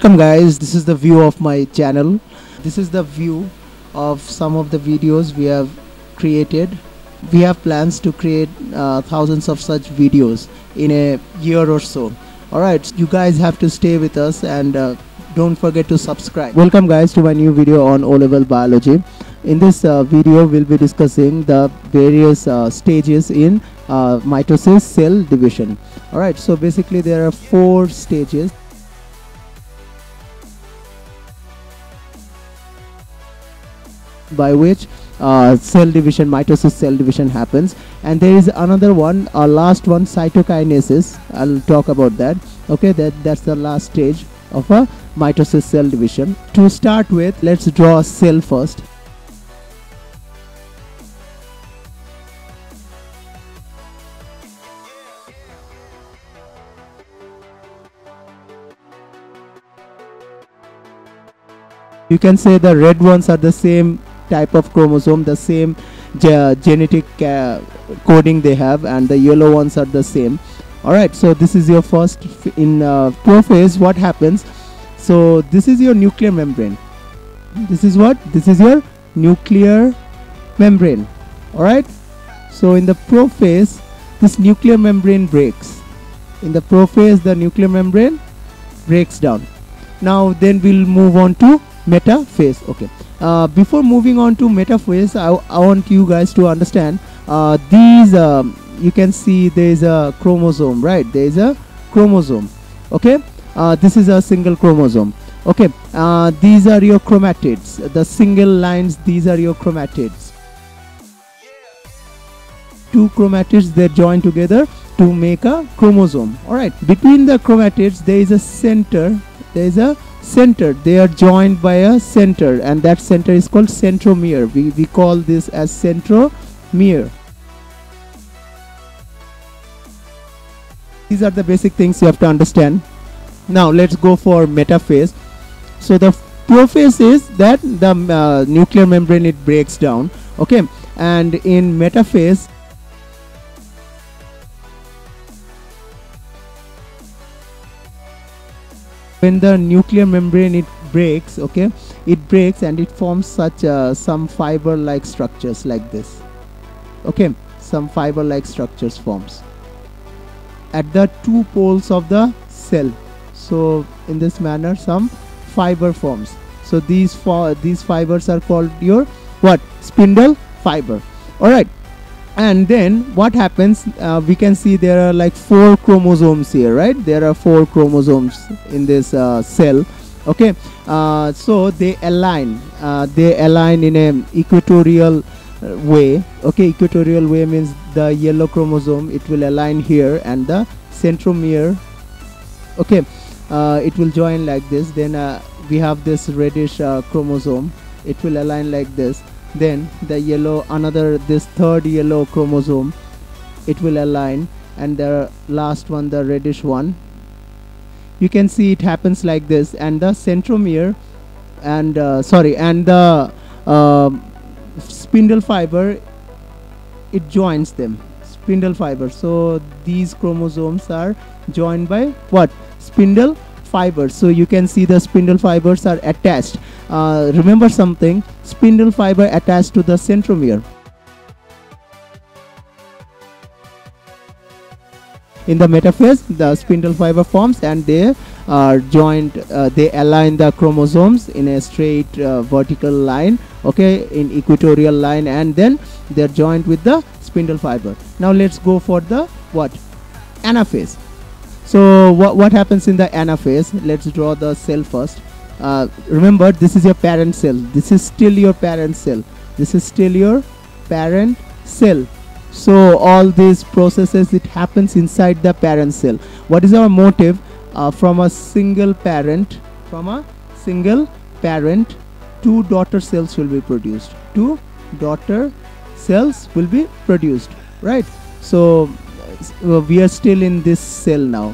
welcome guys. This is the view of my channel. This is the view of some of the videos we have created. We have plans to create uh, thousands of such videos in a year or so. Alright you guys have to stay with us and uh, don't forget to subscribe. Welcome guys to my new video on o-level biology. In this uh, video we'll be discussing the various uh, stages in uh, mitosis cell division. Alright so basically there are four stages by which uh, cell division mitosis cell division happens. And there is another one uh, last one cytokinesis. I'll talk about that. Okay that that's the last stage of a mitosis cell division. To start with let's draw a cell first. You can say the red ones are the same type of chromosome the same ge genetic uh, coding they have and the yellow ones are the same. All right so this is your first in uh, prophase what happens? So this is your nuclear membrane. This is what? This is your nuclear membrane. All right so in the prophase this nuclear membrane breaks. In the prophase the nuclear membrane breaks down. Now then we'll move on to metaphase okay uh, before moving on to metaphase I, want you guys to understand uh, these um, you can see there is a chromosome right? There is a chromosome okay? Uh, this is a single chromosome okay? Uh, these are your chromatids. The single lines these are your chromatids. Two chromatids they join together to make a chromosome all right between the chromatids there is a center there is a center. They are joined by a center and that center is called centromere. We, we call this as centromere. These are the basic things you have to understand. Now let's go for metaphase. So the prophase is that the uh, nuclear membrane it breaks down. Okay? And in metaphase when the nuclear membrane it breaks okay? It breaks and it forms such uh, some fiber like structures like this okay? Some fiber like structures forms at the two poles of the cell. So in this manner some fiber forms. So these these fibers are called your what? Spindle fiber. All right and then what happens uh, we can see there are like four chromosomes here right? There are four chromosomes in this uh, cell. Okay uh, so they align uh, they align in a equatorial uh, way. Okay equatorial way means the yellow chromosome it will align here and the centromere. Okay uh, it will join like this. Then we have this reddish chromosome. It will align like this then the yellow another this third yellow chromosome it will align. And the last one the reddish one. You can see it happens like this. And the centromere and uh, sorry and the uh, spindle fiber it joins them. Spindle fiber. So these chromosomes are joined by what? Spindle fibers. So you can see the spindle fibers are attached. Uh, remember something spindle fiber attached to the centromere. In the metaphase the spindle fiber forms and they are joined uh, they align the chromosomes in a straight uh, vertical line okay in equatorial line and then they're joined with the spindle fiber. Now let's go for the what? Anaphase so what, what happens in the anaphase let's draw the cell first. Uh, remember this is your parent cell. This is still your parent cell. This is still your parent cell. So all these processes it happens inside the parent cell. What is our motive? Uh, from a single parent from a single parent two daughter cells will be produced. Two daughter cells will be produced right? So uh, we are still in this cell now.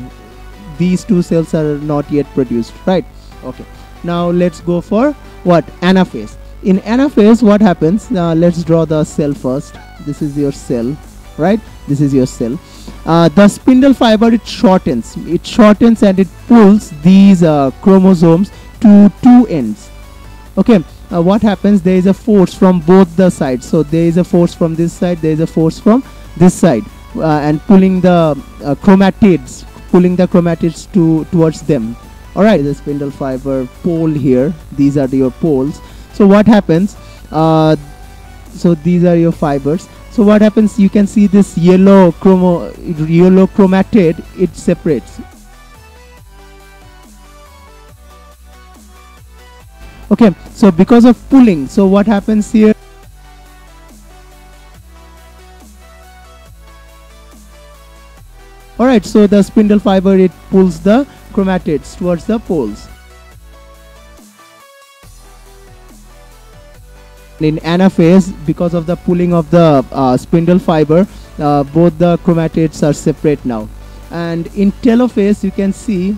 These two cells are not yet produced right? Okay. Now let's go for what? Anaphase. In anaphase what happens? Uh, let's draw the cell first. This is your cell right? This is your cell. Uh, the spindle fiber it shortens. It shortens and it pulls these uh, chromosomes to two ends. Okay. Uh, what happens? There is a force from both the sides. So there is a force from this side there is a force from this side and pulling the uh, chromatids pulling the chromatids to towards them. All right the spindle fiber pole here. These are your poles. So what happens? Uh, so these are your fibers. So what happens? You can see this yellow chromo yellow chromatid it separates. Okay so because of pulling so what happens here alright so the spindle fiber it pulls the chromatids towards the poles. In anaphase because of the pulling of the uh, spindle fiber uh, both the chromatids are separate now. And in telophase you can see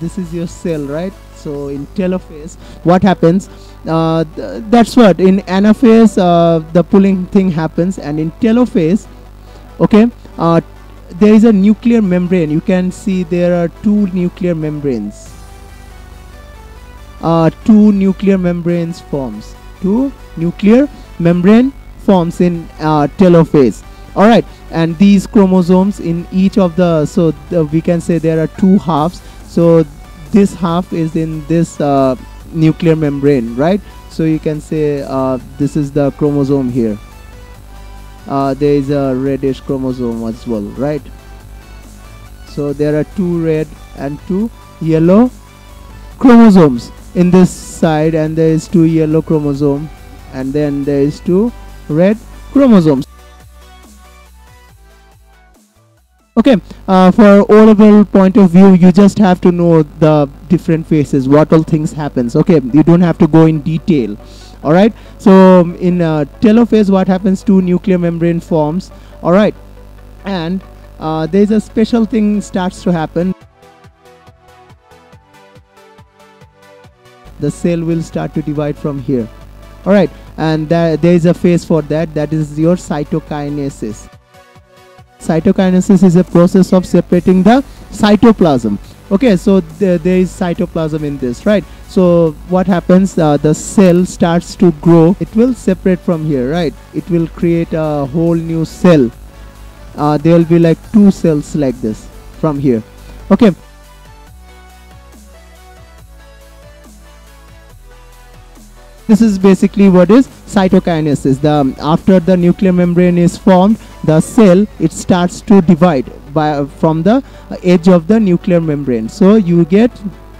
this is your cell right? So in telophase what happens? Uh, th that's what in anaphase uh, the pulling thing happens. And in telophase okay uh, there is a nuclear membrane. You can see there are two nuclear membranes. Uh, two nuclear membranes forms. Two nuclear membrane forms in uh, telophase. All right and these chromosomes in each of the so the, we can say there are two halves. So this half is in this uh, nuclear membrane right? So you can say uh, this is the chromosome here uh, there is a reddish chromosome as well right? So there are two red and two yellow chromosomes in this side and there is two yellow chromosome and then there is two red chromosomes. Okay uh, for O-level point of view you just have to know the different phases what all things happens. Okay you don't have to go in detail all right? So um, in uh, telophase what happens? Two nuclear membrane forms. All right? And uh, there's a special thing starts to happen. The cell will start to divide from here. All right? And there is a phase for that. That is your cytokinesis. Cytokinesis is a process of separating the cytoplasm okay so th there is cytoplasm in this right? So what happens uh, the cell starts to grow. It will separate from here right? It will create a whole new cell. Uh, there will be like two cells like this from here. Okay. This is basically what is cytokinesis. The after the nuclear membrane is formed the cell it starts to divide by from the edge of the nuclear membrane. So you get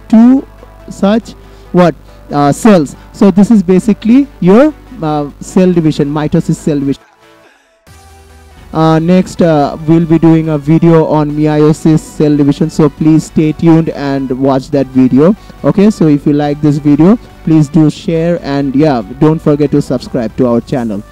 two such what uh, cells. So this is basically your uh, cell division mitosis cell division. Uh, next uh, we'll be doing a video on meiosis cell division. So please stay tuned and watch that video. Okay so if you like this video please do share and yeah don't forget to subscribe to our channel